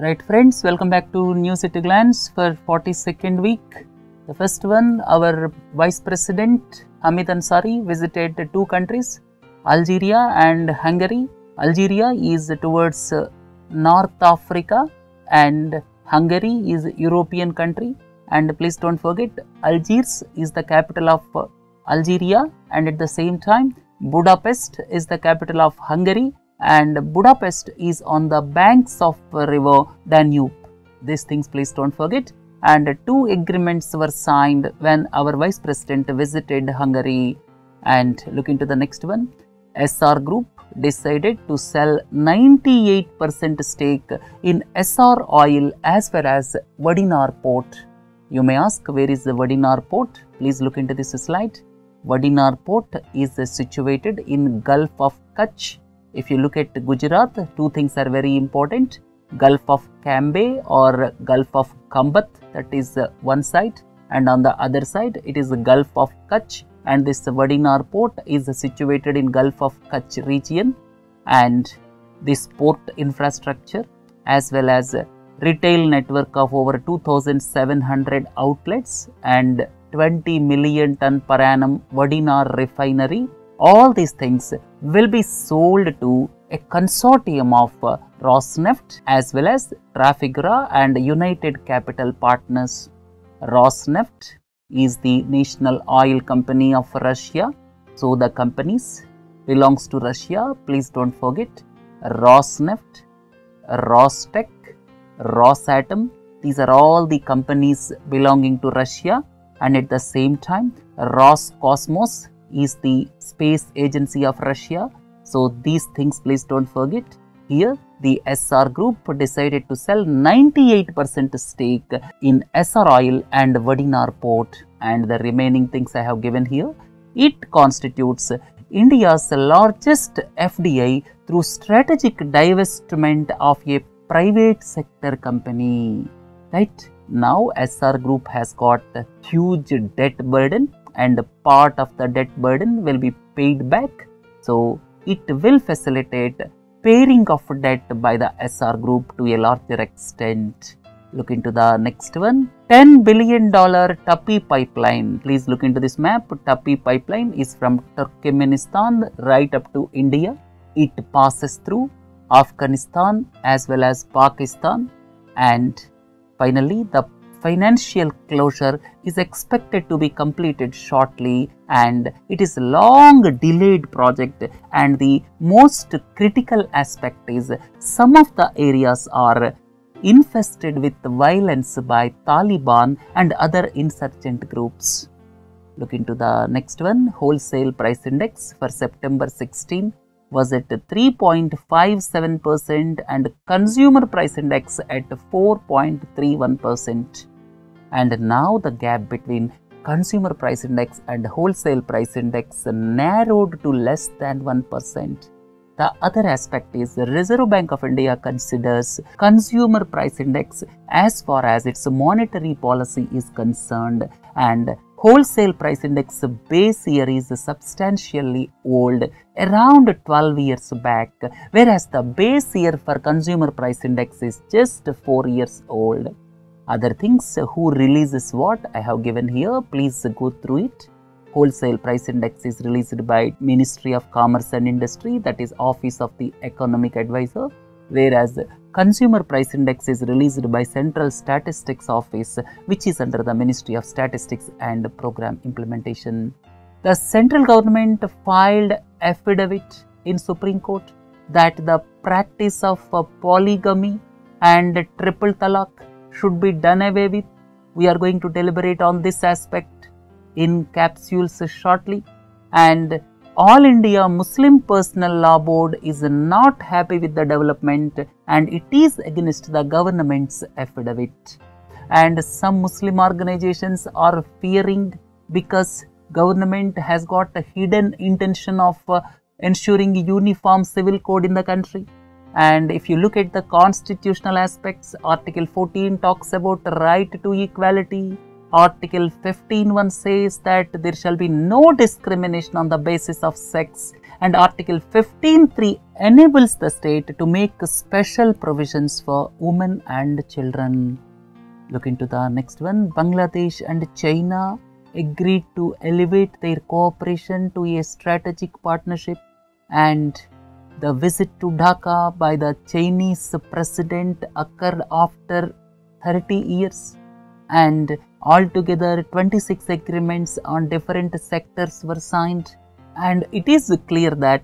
Right friends, welcome back to News at a Glance for 42nd week. The first one, our Vice President Hamid Ansari visited two countries, Algeria and Hungary. Algeria is towards uh, North Africa and Hungary is European country and please don't forget Algiers is the capital of uh, Algeria and at the same time Budapest is the capital of Hungary and Budapest is on the banks of river Danube. These things please don't forget. And two agreements were signed when our vice president visited Hungary. And look into the next one. Essar Group decided to sell 98% stake in Essar Oil as well as Vadinar Port. You may ask where is the Vadinar Port? Please look into this slide. Vadinar Port is situated in Gulf of Kutch if you look at Gujarat, two things are very important. Gulf of Cambay or Gulf of Khambat, that is uh, one side, and on the other side, it is the Gulf of Kutch, and this Vadinar port is situated in Gulf of Kutch region, and this port infrastructure as well as retail network of over 2700 outlets and 20 million ton per annum Vadinar refinery all these things will be sold to a consortium of uh, Rosneft as well as Trafigura and United Capital Partners. Rosneft is the national oil company of Russia. So the companies belongs to Russia. Please don't forget Rosneft, Rostec, Rosatom. These are all the companies belonging to Russia and at the same time Roscosmos is the space agency of Russia. So these things please don't forget. Here the Essar group decided to sell 98% stake in Essar Oil and Vadinar port and the remaining things I have given here. It constitutes India's largest FDI through strategic divestment of a private sector company. Right now, Essar Group has got a huge debt burden and part of the debt burden will be paid back. So, it will facilitate paying of debt by the Essar group to a larger extent. Look into the next one. $10 billion Tapi pipeline. Please look into this map. Tapi pipeline is from Turkmenistan right up to India. It passes through Afghanistan as well as Pakistan. And finally, the financial closure is expected to be completed shortly and it is a long delayed project and the most critical aspect is some of the areas are infested with violence by Taliban and other insurgent groups. Look into the next one wholesale price index for September 16 was at 3.57% and consumer price index at 4.31%. And now the gap between consumer price index and wholesale price index narrowed to less than 1%. The other aspect is the Reserve Bank of India considers consumer price index as far as its monetary policy is concerned and wholesale price index base year is substantially old around 12 years back whereas the base year for consumer price index is just 4 years old. Other things who releases what I have given here. Please go through it. Wholesale price index is released by Ministry of Commerce and Industry that is office of the economic advisor whereas consumer price index is released by Central Statistics Office which is under the Ministry of Statistics and Program Implementation. The central government filed affidavit in Supreme Court that the practice of polygamy and triple talaq should be done away with. We are going to deliberate on this aspect in capsules shortly and all India Muslim Personal Law Board is not happy with the development and it is against the government's affidavit. And some Muslim organizations are fearing because government has got a hidden intention of uh, ensuring uniform civil code in the country. And if you look at the constitutional aspects, Article 14 talks about right to equality, Article 15.1 says that there shall be no discrimination on the basis of sex and Article 15.3 enables the state to make special provisions for women and children. Look into the next one. Bangladesh and China agreed to elevate their cooperation to a strategic partnership and the visit to Dhaka by the Chinese president occurred after 30 years and altogether 26 agreements on different sectors were signed and it is clear that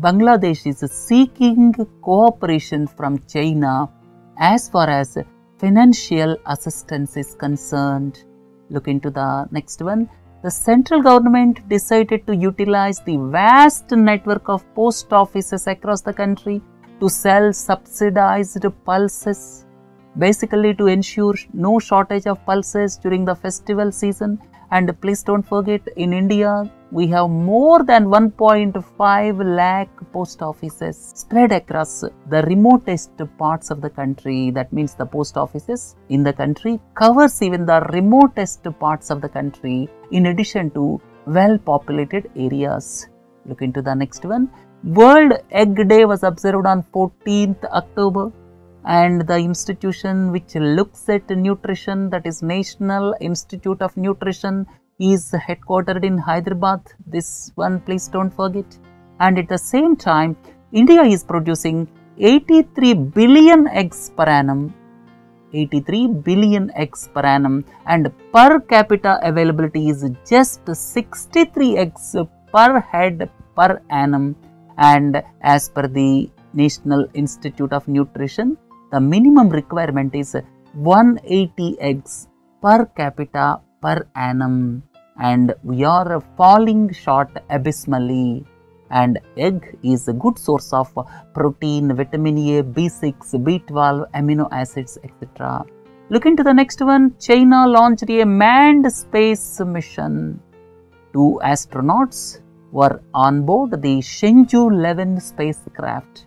Bangladesh is seeking cooperation from China as far as financial assistance is concerned. Look into the next one. The central government decided to utilize the vast network of post offices across the country to sell subsidized pulses, basically to ensure no shortage of pulses during the festival season. And please don't forget, in India, we have more than 1.5 lakh post offices spread across the remotest parts of the country. That means the post offices in the country covers even the remotest parts of the country in addition to well populated areas. Look into the next one. World Egg Day was observed on 14th October and the institution which looks at nutrition that is National Institute of Nutrition is headquartered in Hyderabad. This one, please don't forget. And at the same time, India is producing 83 billion eggs per annum. 83 billion eggs per annum and per capita availability is just 63 eggs per head per annum and as per the National Institute of Nutrition the minimum requirement is 180 eggs per capita per annum and we are falling short abysmally and egg is a good source of protein, vitamin A, B6, B12, amino acids, etc. Look into the next one. China launched a manned space mission. Two astronauts were on board the Shenzhou 11 spacecraft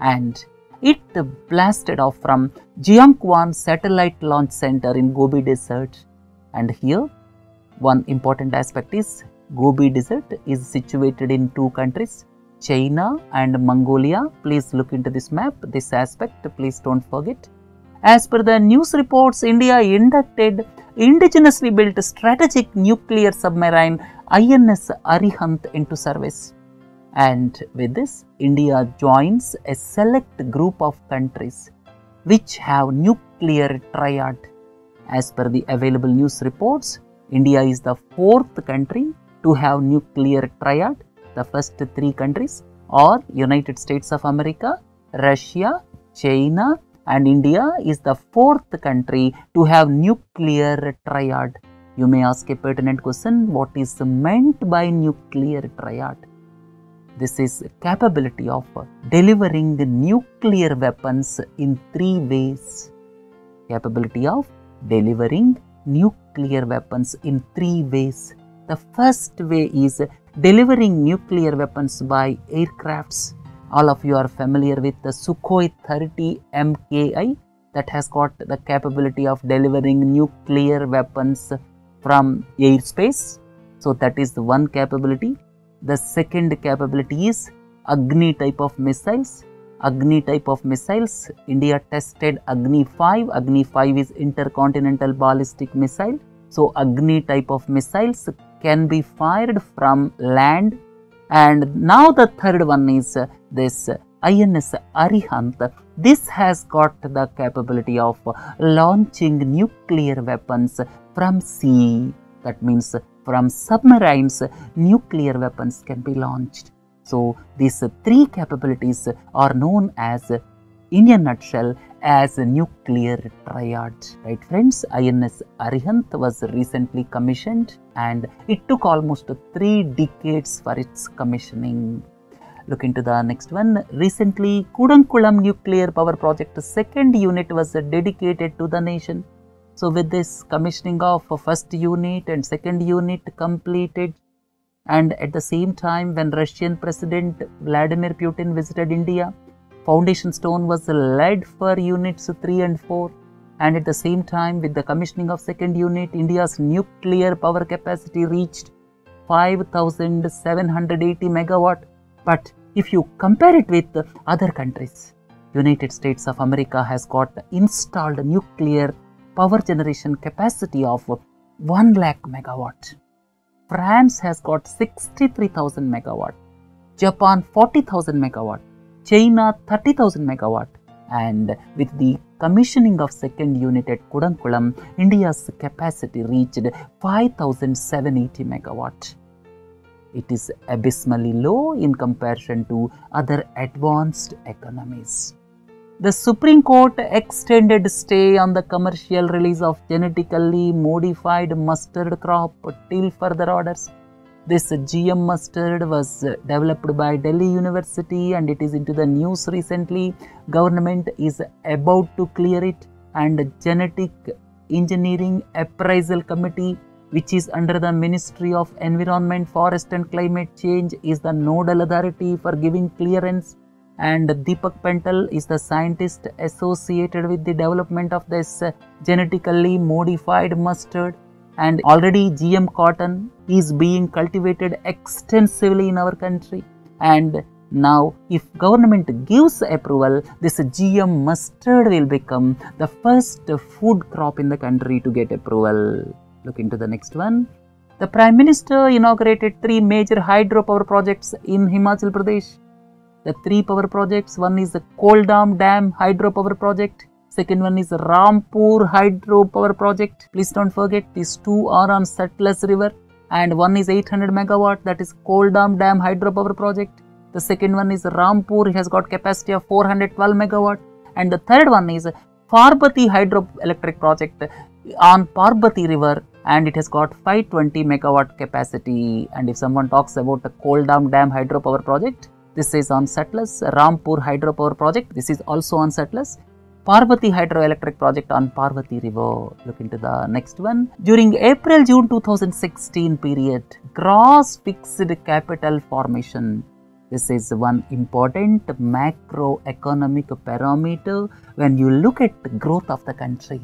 and it blasted off from Jiuquan Satellite Launch Center in Gobi Desert. And here one important aspect is Gobi Desert is situated in two countries, China and Mongolia. Please look into this map, this aspect, please don't forget. As per the news reports, India inducted indigenously built strategic nuclear submarine INS Arihant into service. And with this, India joins a select group of countries which have nuclear triad. As per the available news reports, India is the fourth country to have nuclear triad. The first three countries are United States of America, Russia, China and India is the fourth country to have nuclear triad. You may ask a pertinent question, what is meant by nuclear triad? This is capability of delivering nuclear weapons in three ways. Capability of delivering nuclear weapons in three ways. The first way is delivering nuclear weapons by aircrafts. All of you are familiar with the Sukhoi 30 MKI that has got the capability of delivering nuclear weapons from airspace. So that is the one capability. The second capability is Agni type of missiles Agni type of missiles. India tested Agni 5. Agni 5 is intercontinental ballistic missile. So, Agni type of missiles can be fired from land. And now the third one is this INS Arihant. This has got the capability of launching nuclear weapons from sea. That means from submarines, nuclear weapons can be launched. So, these three capabilities are known as in a nutshell as nuclear triad right friends? Ins arihant was recently commissioned and it took almost 3 decades for its commissioning. Look into the next one. Recently kudankulam nuclear power project second unit was dedicated to the nation so with this commissioning of first unit and second unit completed and at the same time, when Russian President Vladimir Putin visited India, foundation stone was laid for units 3 and 4 and at the same time with the commissioning of second unit India's nuclear power capacity reached 5780 megawatt. But if you compare it with other countries United States of America has got installed nuclear power generation capacity of 1 lakh megawatt France has got 63,000 megawatt, Japan 40,000 megawatt, China 30,000 megawatt, and with the commissioning of second unit at Kudankulam, India's capacity reached 5,780 megawatt. It is abysmally low in comparison to other advanced economies. The Supreme Court extended stay on the commercial release of genetically modified mustard crop till further orders. This GM mustard was developed by Delhi University and it is into the news recently. Government is about to clear it and Genetic Engineering Appraisal Committee which is under the Ministry of Environment, Forest and Climate Change is the nodal authority for giving clearance and Deepak Pental is the scientist associated with the development of this uh, genetically modified mustard and already GM cotton is being cultivated extensively in our country and now if government gives approval this GM mustard will become the first food crop in the country to get approval. Look into the next one. The Prime Minister inaugurated three major hydropower projects in Himachal Pradesh the three power projects. One is the Koldam Dam Dam hydropower project. Second one is Rampur hydropower project. Please don't forget these two are on Sutlej river and one is 800 megawatt that is Koldam Dam Dam hydropower project. The second one is Rampur it has got capacity of 412 megawatt and the third one is Parbati hydroelectric project on Parbati river and it has got 520 megawatt capacity and if someone talks about the Koldam Dam hydropower project this is on Sutlej, Rampur hydropower project. This is also on Sutlej. Parvati hydroelectric project on Parvati river. Look into the next one. During April-June 2016 period, gross fixed capital formation. This is one important macroeconomic parameter when you look at the growth of the country.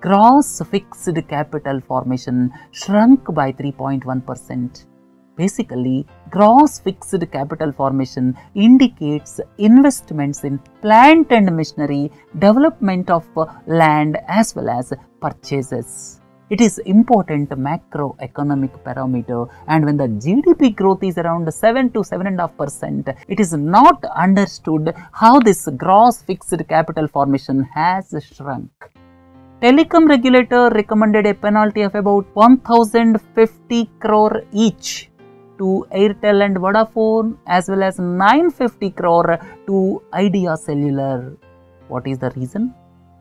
Gross fixed capital formation shrunk by 3.1 percent Basically, gross fixed capital formation indicates investments in plant and machinery, development of land as well as purchases. It is important macroeconomic parameter and when the GDP growth is around 7 to 7.5 percent, it is not understood how this gross fixed capital formation has shrunk. Telecom regulator recommended a penalty of about 1050 crore each to Airtel and Vodafone as well as 950 crore to Idea Cellular. What is the reason?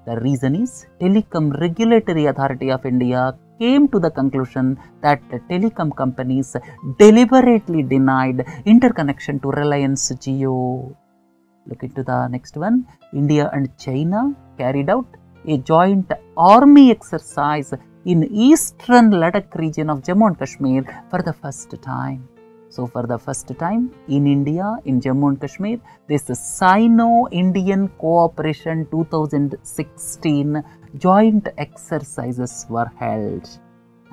The reason is Telecom Regulatory Authority of India came to the conclusion that telecom companies deliberately denied interconnection to Reliance Jio. Look into the next one. India and China carried out a joint army exercise in eastern Ladakh region of Jammu and Kashmir for the first time. So, for the first time in India, in Jammu and Kashmir, this Sino-Indian Cooperation 2016 joint exercises were held.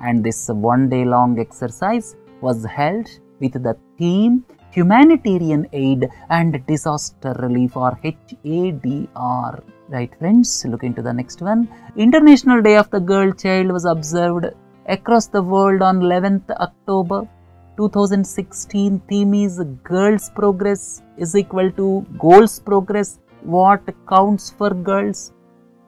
And this one day long exercise was held with the theme Humanitarian Aid and Disaster Relief or HADR. Right friends, look into the next one. International Day of the Girl Child was observed across the world on 11th October. 2016 theme is girls progress is equal to goals progress. What counts for girls?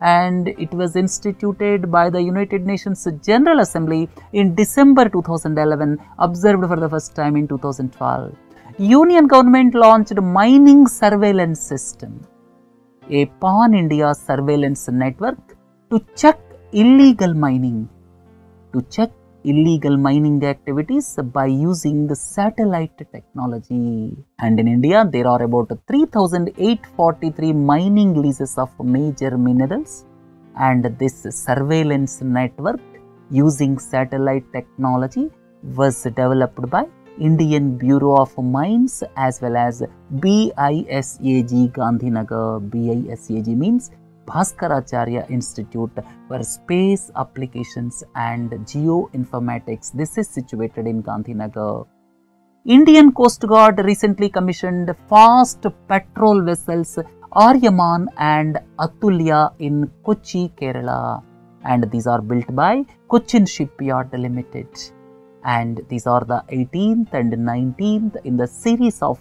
And it was instituted by the United Nations General Assembly in December 2011 observed for the first time in 2012 Union government launched mining surveillance system a pan-India surveillance network to check illegal mining, to check illegal mining activities by using the satellite technology. And in India, there are about 3,843 mining leases of major minerals. And this surveillance network using satellite technology was developed by Indian Bureau of Mines as well as BISAG Gandhinagar. BISAG means Bhaskaracharya Institute for Space Applications and Geoinformatics. This is situated in Gandhinagar. Indian Coast Guard recently commissioned fast patrol vessels Aryaman and Atulya in Kochi, Kerala. And these are built by Cochin Shipyard Limited. And these are the 18th and 19th in the series of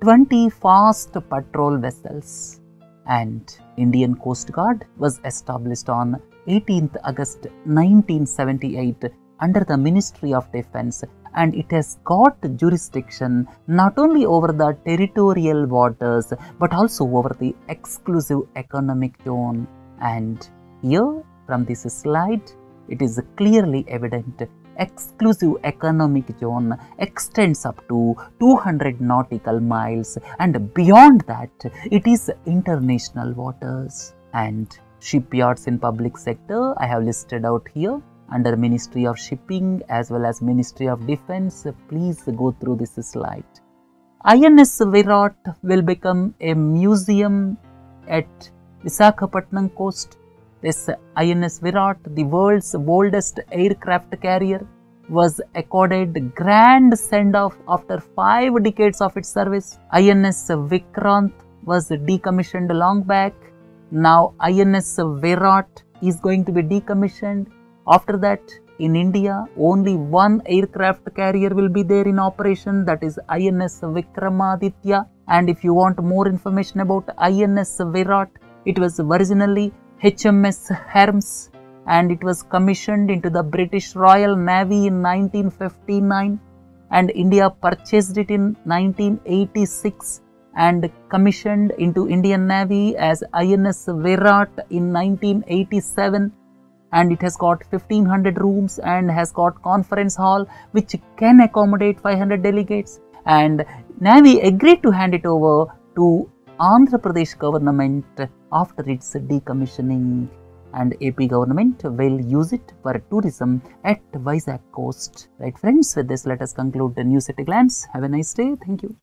20 fast patrol vessels. And Indian Coast Guard was established on 18th August 1978 under the Ministry of Defense and it has got jurisdiction not only over the territorial waters but also over the exclusive economic zone. And here from this slide, it is clearly evident exclusive economic zone extends up to 200 nautical miles and beyond that it is international waters and shipyards in public sector I have listed out here under Ministry of Shipping as well as Ministry of Defense. Please go through this slide. INS Virat will become a museum at Visakhapatnam coast. This INS Virat, the world's oldest aircraft carrier, was accorded grand send-off after five decades of its service. INS Vikrant was decommissioned long back. Now INS Virat is going to be decommissioned after that, in India, only one aircraft carrier will be there in operation that is INS Vikramaditya. And if you want more information about INS Virat, it was originally HMS Hermes and it was commissioned into the British Royal Navy in 1959 and India purchased it in 1986 and commissioned into Indian Navy as INS Virat in 1987 and it has got 1500 rooms and has got conference hall which can accommodate 500 delegates. And Navy agreed to hand it over to Andhra Pradesh government after its decommissioning and AP government will use it for tourism at Vizag coast. Right friends, with this let us conclude the news at a glance. Have a nice day. Thank you.